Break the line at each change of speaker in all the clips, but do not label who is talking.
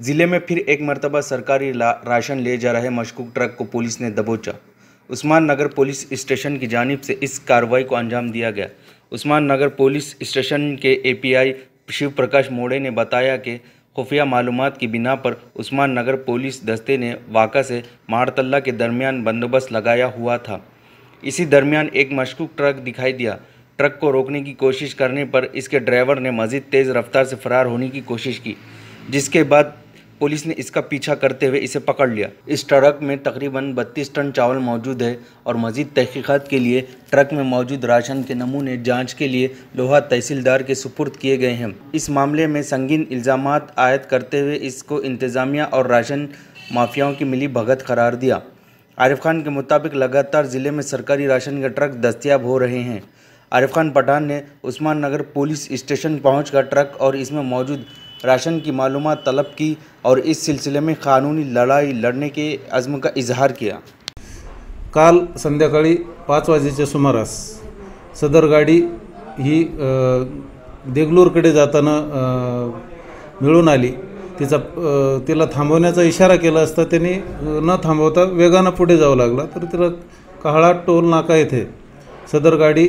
ज़िले में फिर एक मरतबा सरकारी राशन ले जा रहे मशकूक ट्रक को पुलिस ने दबोचा। उस्मान नगर पुलिस स्टेशन की जानिब से इस कार्रवाई को अंजाम दिया गया। उस्मान नगर पुलिस स्टेशन के एपीआई शिव प्रकाश मोड़े ने बताया कि खुफिया मालूम की बिना पर उस्मान नगर पुलिस दस्ते ने वाक़ा से मारतल्ला के दरमियान बंदोबस्त लगाया हुआ था। इसी दरमियान एक मशकूक ट्रक दिखाई दिया। ट्रक को रोकने की कोशिश करने पर इसके ड्राइवर ने मज़ीद तेज़ रफ्तार से फरार होने की कोशिश की, जिसके बाद पुलिस ने इसका पीछा करते हुए इसे पकड़ लिया। इस ट्रक में तकरीबन 32 टन चावल मौजूद है और मज़ीद तहकीक़ात के लिए ट्रक में मौजूद राशन के नमूने जाँच के लिए लोहा तहसीलदार के सुपुर्द किए गए हैं। इस मामले में संगीन इल्ज़ाम आयद करते हुए इसको इंतज़ामिया और राशन माफियाओं की मिली भगत करार दिया। आरिफ खान के मुताबिक लगातार ज़िले में सरकारी राशन के ट्रक दस्तियाब हो रहे हैं। आरिफ खान पठान ने उस्मान नगर पुलिस स्टेशन पहुंचकर ट्रक और इसमें मौजूद राशन की मालूमात तलब की और इस सिलसिले में कानूनी लड़ाई लड़ने के अज़्म का इजहार किया।
काल संध्याकाळी पाच वाजेच्या सुमारास सदर गाडी ही देगलूरकडे जाताना मिळून आली. तिचा तिला थांबवण्याचा इशारा केला असता त्याने न थांबवता वेगानं पुढे जावं लागला. तर तिला काहळा टोल नाका येथे सदर गाडी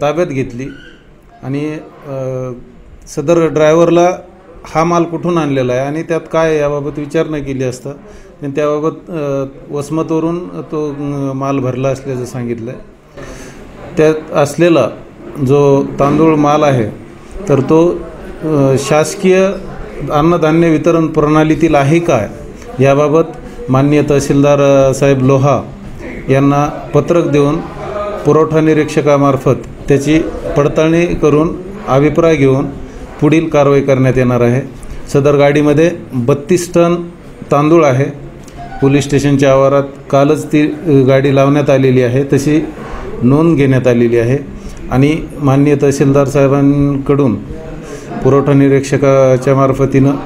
ताब्यात घेतली आणि सदर ड्रायव्हरला हा माल कुठून आणलेला आहे आणि त्यात काय याबाबत विचारणा केली असता आणि त्याबाबत वसमतवरून तो माल भरला असल्याचं सांगितलं आहे त्यात असलेला जो तांदूळ माल आहे तर तो शासकीय अन्नधान्य वितरण प्रणालीतील आहे काय याबाबत मान्य तहसीलदार साहेब लोहा यांना पत्रक देऊन पुरवठा निरीक्षकामार्फत त्याची पडताळणी करून अभिप्राय घेऊन पुढील कारवाई करण्यात येणार आहे. सदर गाडीमध्ये बत्तीस टन तांदूळ आहे. पोलीस स्टेशनच्या आवारात कालच ती गाडी लावण्यात आलेली आहे. तशी नोंद घेण्यात आलेली आहे. आणि माननीय तहसीलदार साहेबांकडून पुरवठा निरीक्षकाच्या मार्फतीनं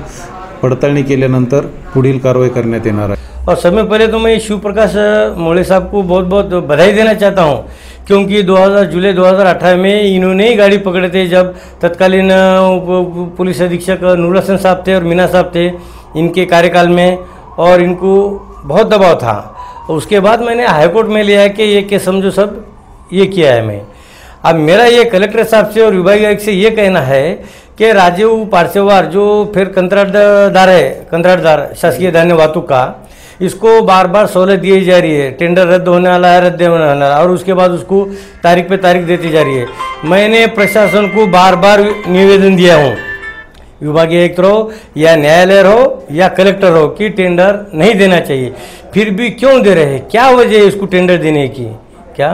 पडताळणी केल्यानंतर पुढील कारवाई करण्यात येणार आहे.
और सबसे पहले तो मैं मोड़े साहब को बहुत बहुत बधाई देना चाहता हूँ। क्योंकि 2000 जुलाई 2018 में इन्होंने ही गाड़ी पकड़े थे जब तत्कालीन पुलिस अधीक्षक नूर हसन साहब थे और मीना साहब थे इनके कार्यकाल में और इनको बहुत दबाव था। उसके बाद मैंने हाईकोर्ट में लिया है कि ये के समझो सब, ये किया है मैं। अब मेरा ये कलेक्टर साहब से और विभागीय आयुक्त से ये कहना है कि राजीव पारसेवार जो फिर कंत्राटदार है कंत्राटदार, शासकीय धान्य वाहतूक का इसको बार बार सहूलत दी जा रही है। टेंडर रद्द होने वाला है, रद्द होने वाला है और उसके बाद उसको तारीख पे तारीख देती जा रही है। मैंने प्रशासन को बार बार निवेदन दिया हूँ। विभागीय आयुक्त रहो या न्यायालय रहो या कलेक्टर हो कि टेंडर नहीं देना चाहिए। फिर भी क्यों दे रहे हैं? क्या वजह है इसको टेंडर देने की? क्या?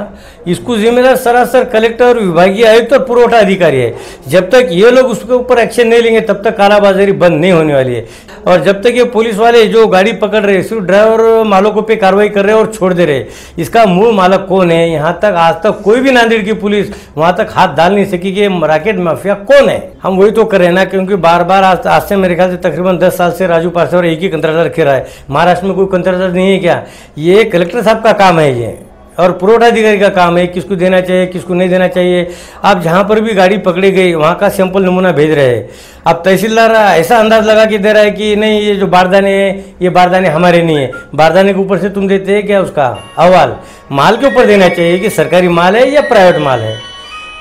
इसको जिम्मेदार सरासर कलेक्टर विभागीय आयुक्त और पुरवठा अधिकारी है। जब तक ये लोग उसके ऊपर एक्शन नहीं लेंगे, तब तक कालाबाजारी बंद नहीं होने वाली है। और जब तक ये पुलिस वाले जो गाड़ी पकड़ रहे सिर्फ़ ड्राइवर मालकों पे कार्रवाई कर रहे और छोड़ दे रहे इसका मूल मालक कौन है? यहाँ तक आज तक कोई भी नांदेड़ की पुलिस वहाँ तक हाथ डाल नहीं सकी कि राकेट माफिया कौन है। हम वही तो कर रहे हैं ना, क्योंकि बार बार आज आज से मेरे ख्याल से तकरीबन दस साल से राजू पारसेवर एक ही कंत्राटदार रखे रहा है। महाराष्ट्र में कोई कंत्राटदार नहीं है क्या? ये कलेक्टर साहब का काम है ये। और पुरोठाधिकारी का काम है, किसको देना चाहिए, किसको नहीं देना चाहिए। आप जहाँ पर भी गाड़ी पकड़ी गई वहाँ का सैंपल नमूना भेज रहे हैं। आप तहसीलदार ऐसा अंदाज लगा के दे रहा है कि नहीं, ये जो बारदाने हैं, ये बारदाने हमारे नहीं है। बारदाने के ऊपर से तुम देते हैं क्या उसका? अहवाल। माल के ऊपर देना चाहिए कि सरकारी माल है या प्राइवेट माल है?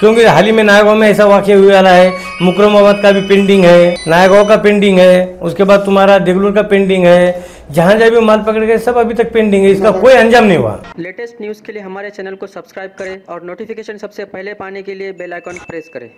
क्योंकि हाल ही में नायगांव में ऐसा वाक्य हुआ वाला है मुकरमाबाद का भी पेंडिंग है नायगांव का पेंडिंग है उसके बाद तुम्हारा देगलूर का पेंडिंग है जहाँ जहाँ भी माल पकड़ गए सब अभी तक पेंडिंग है इसका कोई अंजाम नहीं हुआ।
लेटेस्ट न्यूज़ के लिए हमारे चैनल को सब्सक्राइब करें और नोटिफिकेशन सबसे पहले पाने के लिए बेलाइकॉन प्रेस करें।